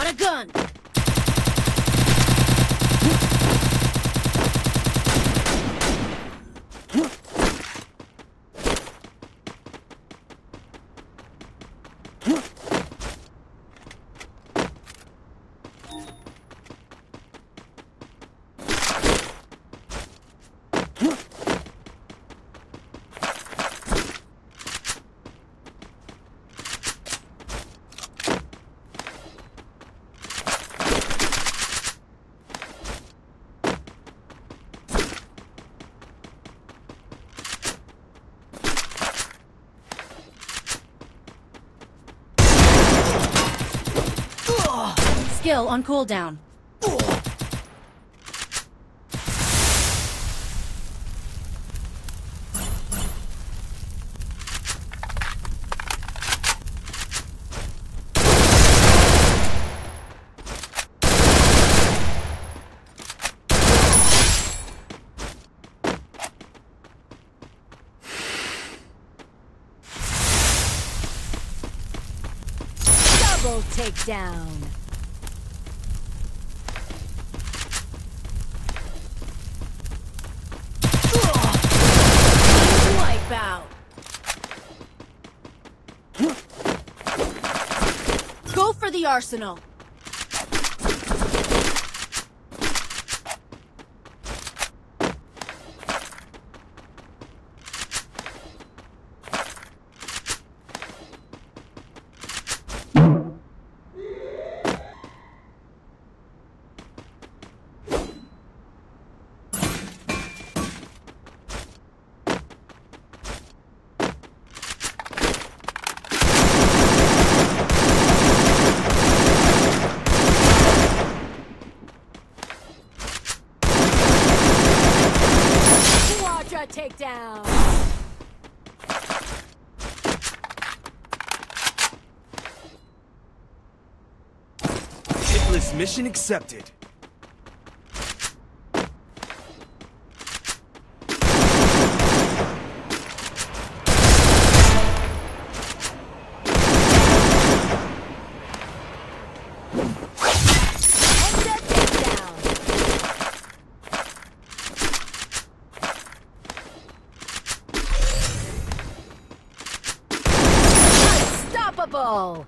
Got a gun! Skill on cooldown. Double takedown. Go for the arsenal. Quadra takedown. Hitless mission accepted. Unstoppable.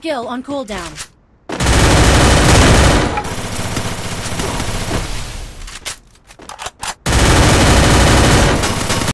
Skill on cooldown.